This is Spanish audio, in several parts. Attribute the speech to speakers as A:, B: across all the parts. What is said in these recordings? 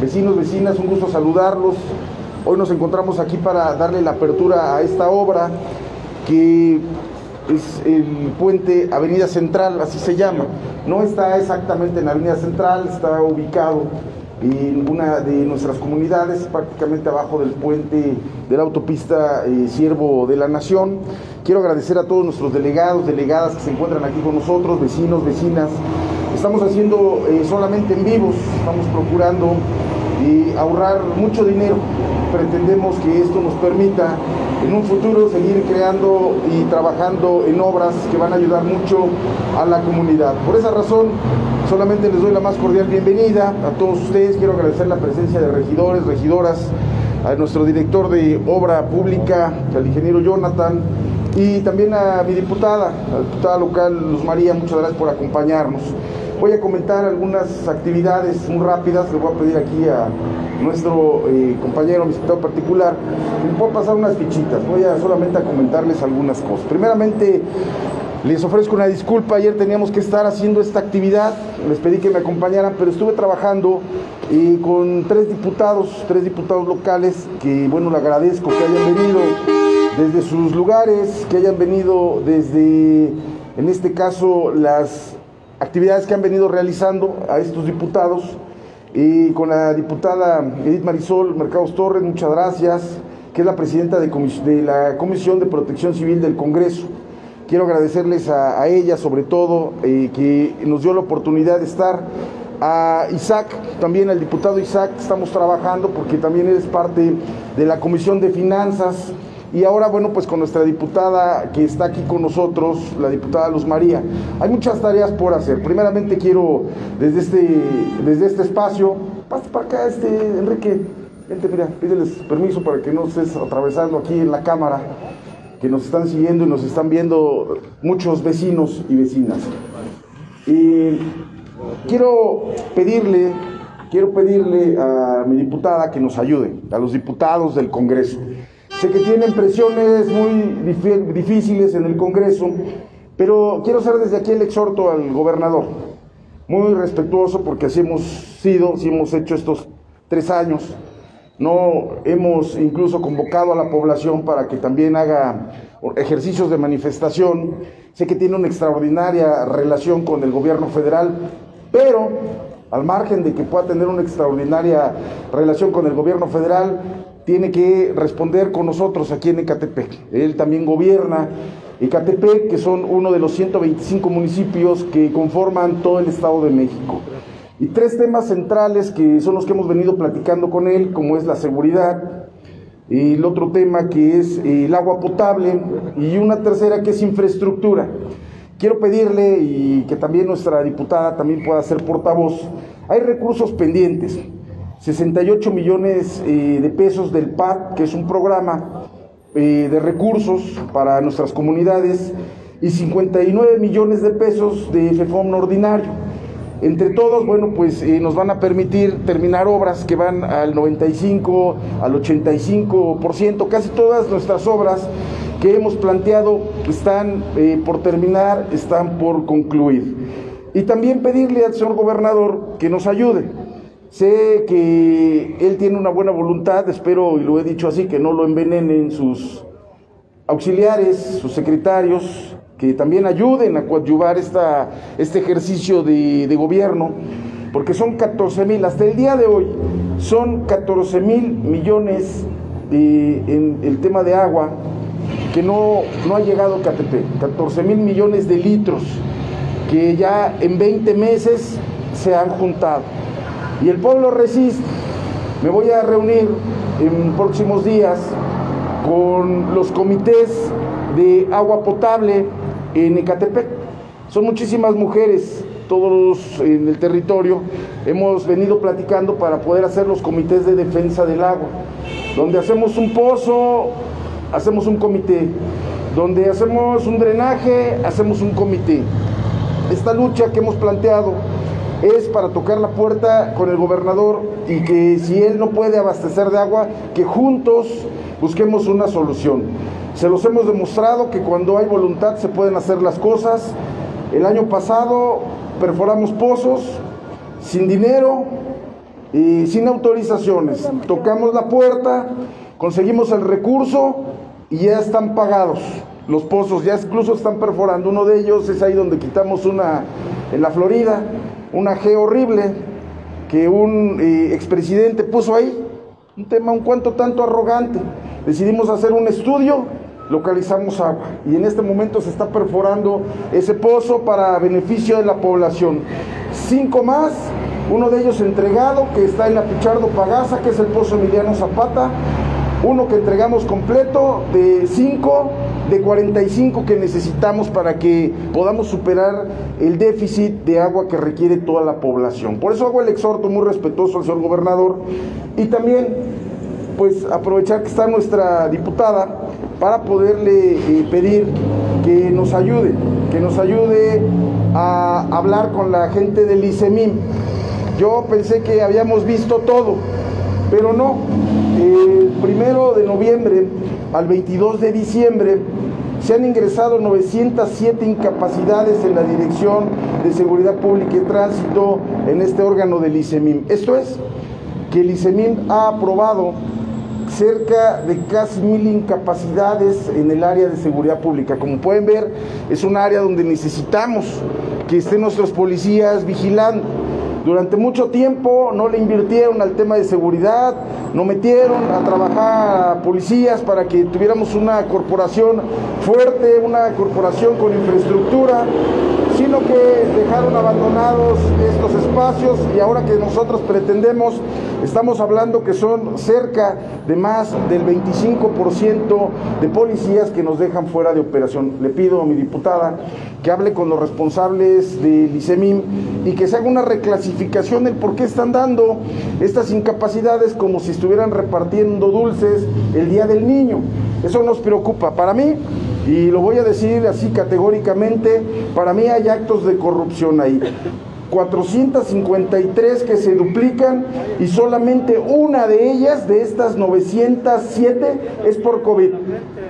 A: vecinos, vecinas, un gusto saludarlos. Hoy nos encontramos aquí para darle la apertura a esta obra que es el puente Avenida Central, así se llama. No está exactamente en Avenida Central, está ubicado en una de nuestras comunidades, prácticamente abajo del puente de la autopista eh, Siervo de la Nación. Quiero agradecer a todos nuestros delegados, delegadas que se encuentran aquí con nosotros, vecinos, vecinas. Estamos haciendo eh, solamente en vivos, estamos procurando ahorrar mucho dinero. Pretendemos que esto nos permita en un futuro seguir creando y trabajando en obras que van a ayudar mucho a la comunidad. Por esa razón, solamente les doy la más cordial bienvenida a todos ustedes. Quiero agradecer la presencia de regidores, regidoras, a nuestro director de obra pública, al ingeniero Jonathan, y también a mi diputada, la diputada local Luz María, muchas gracias por acompañarnos. Voy a comentar algunas actividades muy rápidas, le voy a pedir aquí a nuestro eh, compañero, mi particular, me pueda pasar unas fichitas, voy a solamente a comentarles algunas cosas. Primeramente, les ofrezco una disculpa, ayer teníamos que estar haciendo esta actividad, les pedí que me acompañaran, pero estuve trabajando eh, con tres diputados, tres diputados locales, que bueno, le agradezco que hayan venido desde sus lugares, que hayan venido desde, en este caso, las actividades que han venido realizando a estos diputados. Y con la diputada Edith Marisol Mercados Torres, muchas gracias, que es la presidenta de, de la Comisión de Protección Civil del Congreso. Quiero agradecerles a, a ella, sobre todo, eh, que nos dio la oportunidad de estar. A Isaac, también al diputado Isaac, estamos trabajando porque también eres parte de la Comisión de Finanzas, y ahora, bueno, pues con nuestra diputada que está aquí con nosotros, la diputada Luz María, hay muchas tareas por hacer. Primeramente quiero, desde este, desde este espacio, pasa para acá, este, Enrique, vente, mira, pídeles permiso para que no estés atravesando aquí en la cámara, que nos están siguiendo y nos están viendo muchos vecinos y vecinas. Y quiero pedirle, quiero pedirle a mi diputada que nos ayude, a los diputados del Congreso. Sé que tienen presiones muy difíciles en el Congreso, pero quiero hacer desde aquí el exhorto al gobernador, muy respetuoso porque así hemos sido, así hemos hecho estos tres años. No hemos incluso convocado a la población para que también haga ejercicios de manifestación. Sé que tiene una extraordinaria relación con el gobierno federal, pero al margen de que pueda tener una extraordinaria relación con el gobierno federal, tiene que responder con nosotros aquí en Ecatepec. Él también gobierna Ecatepec, que son uno de los 125 municipios que conforman todo el Estado de México. Y tres temas centrales que son los que hemos venido platicando con él, como es la seguridad, el otro tema que es el agua potable y una tercera que es infraestructura. Quiero pedirle y que también nuestra diputada también pueda ser portavoz. Hay recursos pendientes. 68 millones eh, de pesos del PAC, que es un programa eh, de recursos para nuestras comunidades, y 59 millones de pesos de FEFOM ordinario. Entre todos, bueno, pues eh, nos van a permitir terminar obras que van al 95, al 85%, casi todas nuestras obras que hemos planteado están por terminar, están por concluir. Y también pedirle al señor gobernador que nos ayude Sé que él tiene una buena voluntad, espero, y lo he dicho así, que no lo envenenen sus auxiliares, sus secretarios, que también ayuden a coadyuvar esta, este ejercicio de, gobierno, porque son 14 mil, hasta el día de hoy, son 14 mil millones en el tema de agua que no, no ha llegado a KTP, 14 mil millones de litros que ya en 20 meses se han juntado y el pueblo resiste. Me voy a reunir en próximos días con los comités de agua potable en Ecatepec. Son muchísimas mujeres, todos en el territorio. Hemos venido platicando para poder hacer los comités de defensa del agua, donde hacemos un pozo, hacemos un comité, donde hacemos un drenaje, hacemos un comité. Esta lucha que hemos planteado es para tocar la puerta con el gobernador y que si él no puede abastecer de agua, que juntos busquemos una solución. Se los hemos demostrado que cuando hay voluntad se pueden hacer las cosas. El año pasado perforamos pozos sin dinero y sin autorizaciones. Tocamos la puerta, conseguimos el recurso y ya están pagados los pozos, ya incluso están perforando. Uno de ellos es ahí donde quitamos una, en la Florida, una G horrible que un eh, expresidente puso ahí, un tema un cuanto tanto arrogante. Decidimos hacer un estudio, localizamos agua y en este momento se está perforando ese pozo para beneficio de la población. Cinco más, uno de ellos entregado que está en la Pichardo Pagasa, que es el pozo Emiliano Zapata, uno que entregamos completo de 5, de 45 que necesitamos para que podamos superar el déficit de agua que requiere toda la población. Por eso hago el exhorto muy respetuoso al señor gobernador y también pues aprovechar que está nuestra diputada para poderle eh, pedir que nos ayude, que nos ayude a hablar con la gente del ICEMIM. Yo pensé que habíamos visto todo, pero no. El primero de noviembre al 22 de diciembre se han ingresado 907 incapacidades en la Dirección de Seguridad Pública y Tránsito en este órgano del ICEMIM. Esto es que el ICEMIM ha aprobado cerca de casi mil incapacidades en el área de seguridad pública. Como pueden ver, es un área donde necesitamos que estén nuestros policías vigilando. Durante mucho tiempo no le invirtieron al tema de seguridad, no metieron a trabajar a policías para que tuviéramos una corporación fuerte, una corporación con infraestructura, sino que dejaron abandonados estos espacios y ahora que nosotros pretendemos, estamos hablando que son cerca de más del 25% de policías que nos dejan fuera de operación. Le pido a mi diputada que hable con los responsables del ICEMIM y que se haga una reclasificación del por qué están dando estas incapacidades como si estuvieran repartiendo dulces el Día del Niño. Eso nos preocupa. Para mí, y lo voy a decir así categóricamente, para mí hay actos de corrupción ahí. 453 que se duplican y solamente una de ellas, de estas 907, es por COVID.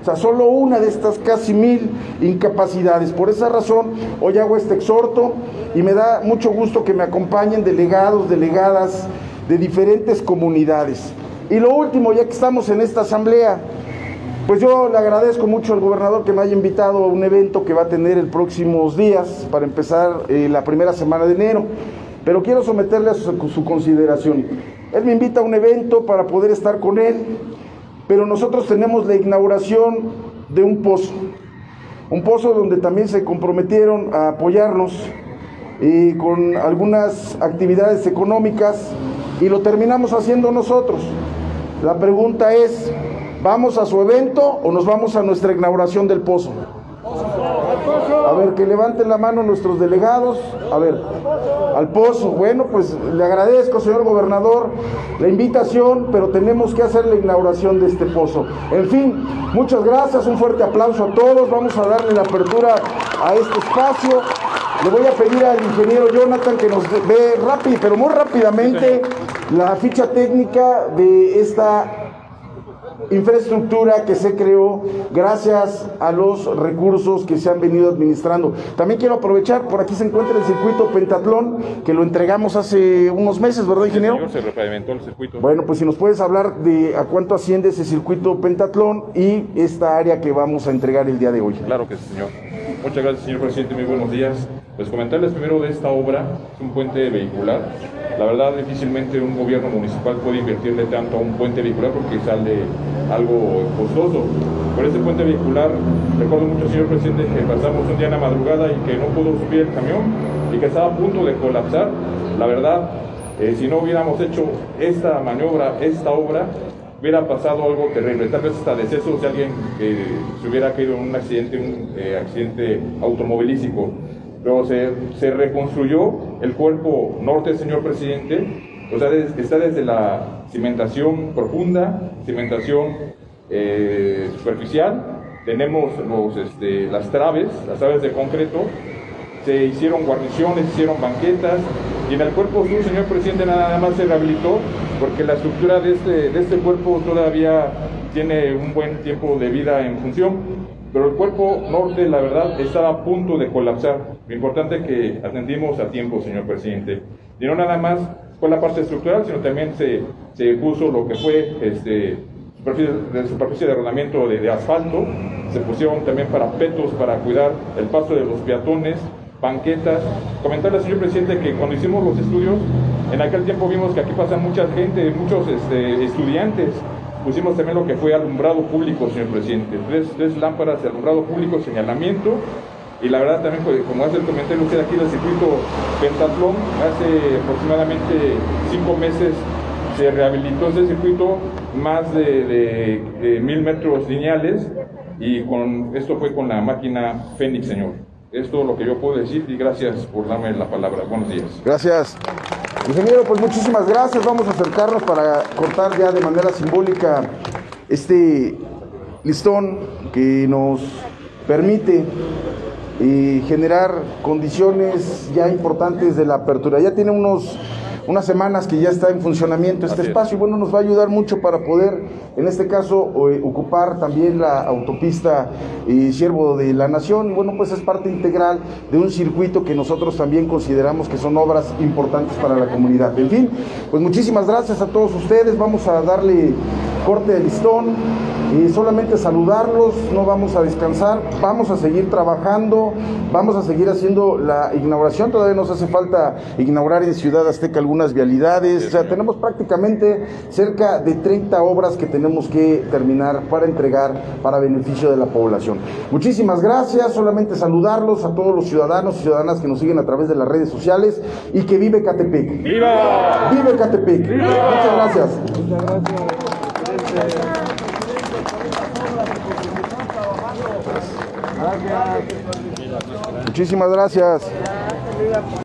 A: O sea, solo una de estas casi mil incapacidades. Por esa razón, hoy hago este exhorto y me da mucho gusto que me acompañen delegados, delegadas de diferentes comunidades. Y lo último, ya que estamos en esta asamblea, pues yo le agradezco mucho al gobernador que me haya invitado a un evento que va a tener el próximos días para empezar eh, la primera semana de enero, pero quiero someterle a su, consideración. Él me invita a un evento para poder estar con él, pero nosotros tenemos la inauguración de un pozo, un pozo donde también se comprometieron a apoyarnos y con algunas actividades económicas y lo terminamos haciendo nosotros. La pregunta es, ¿Vamos a su evento o nos vamos a nuestra inauguración del pozo? A ver, que levanten la mano nuestros delegados. A ver, al pozo. Bueno, pues le agradezco, señor gobernador, la invitación, pero tenemos que hacer la inauguración de este pozo. En fin, muchas gracias, un fuerte aplauso a todos. Vamos a darle la apertura a este espacio. Le voy a pedir al ingeniero Jonathan que nos ve rápido, pero muy rápidamente, la ficha técnica de esta infraestructura que se creó gracias a los recursos que se han venido administrando. También quiero aprovechar, por aquí se encuentra el circuito Pentatlón, que lo entregamos hace unos meses, ¿verdad, ingeniero?
B: se repavimentó el circuito.
A: Bueno, pues si nos puedes hablar de a cuánto asciende ese circuito Pentatlón y esta área que vamos a entregar el día de hoy.
B: Claro que sí, señor. Muchas gracias, señor presidente. Muy buenos días. Pues comentarles primero de esta obra, es un puente vehicular. La verdad, difícilmente un gobierno municipal puede invertirle tanto a un puente vehicular porque sale algo costoso. Por este puente vehicular, recuerdo mucho, señor presidente, que pasamos un día en la madrugada y que no pudo subir el camión y que estaba a punto de colapsar. La verdad, eh, si no hubiéramos hecho esta maniobra, esta obra, hubiera pasado algo terrible, tal vez hasta deceso si alguien que se hubiera caído en un accidente, un eh, accidente automovilístico. Pero se, se, reconstruyó el cuerpo norte, señor presidente, o sea, está desde la cimentación profunda, cimentación eh, superficial, tenemos los, este, las traves, las traves de concreto, se hicieron guarniciones, se hicieron banquetas, y en el cuerpo sur, señor presidente, nada más se rehabilitó porque la estructura de este, de este cuerpo todavía tiene un buen tiempo de vida en función, pero el cuerpo norte, la verdad, estaba a punto de colapsar. Lo importante es que atendimos a tiempo, señor presidente. Y no nada más fue la parte estructural, sino también se, se puso lo que fue este, superficie de, superficie de rodamiento de, de asfalto, se pusieron también parapetos para cuidar el paso de los peatones, banquetas. Comentarle, señor presidente, que cuando hicimos los estudios, en aquel tiempo vimos que aquí pasa mucha gente, muchos este, estudiantes. Pusimos también lo que fue alumbrado público, señor presidente. Tres, lámparas de alumbrado público, señalamiento. Y la verdad también, pues, como hace el comentario usted aquí del circuito Pentatlón, hace aproximadamente cinco meses se rehabilitó ese circuito más de mil metros lineales y con esto fue con la máquina Fénix, señor. Es todo lo que yo puedo decir y gracias por darme la palabra. Buenos días.
A: Gracias. Ingeniero, pues muchísimas gracias. Vamos a acercarnos para cortar ya de manera simbólica este listón que nos permite eh, generar condiciones ya importantes de la apertura. Ya tiene unos unas semanas que ya está en funcionamiento este
B: Así es.
A: espacio y bueno, nos va a ayudar mucho para poder, en este caso, eh, ocupar también la autopista eh, Siervo de la Nación y bueno, pues es parte integral de un circuito que nosotros también consideramos que son obras importantes para la comunidad. En fin, pues muchísimas gracias a todos ustedes, vamos a darle corte de listón, eh, solamente saludarlos, no vamos a descansar, vamos a seguir trabajando, vamos a seguir haciendo la inauguración, todavía nos hace falta inaugurar en Ciudad Azteca algunas vialidades, o sea, tenemos prácticamente cerca de 30 obras que tenemos que terminar para entregar para beneficio de la población. Muchísimas gracias, solamente saludarlos a todos los ciudadanos y ciudadanas que nos siguen a través de las redes sociales y que vive Catepec.
B: ¡Viva!
A: Vive Catepec. Muchas gracias. Muchísimas gracias.